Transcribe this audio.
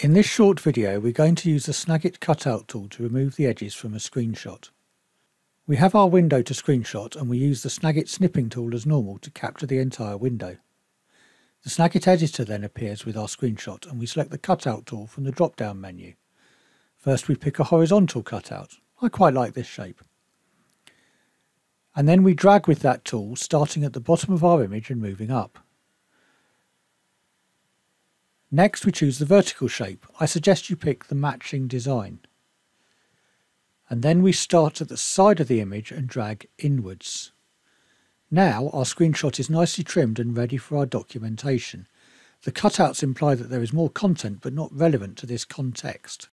In this short video we're going to use the Snagit cutout tool to remove the edges from a screenshot. We have our window to screenshot and we use the Snagit snipping tool as normal to capture the entire window. The Snagit editor then appears with our screenshot and we select the cutout tool from the drop down menu. First we pick a horizontal cutout. I quite like this shape. And then we drag with that tool starting at the bottom of our image and moving up. Next we choose the vertical shape. I suggest you pick the matching design. And then we start at the side of the image and drag inwards. Now our screenshot is nicely trimmed and ready for our documentation. The cutouts imply that there is more content but not relevant to this context.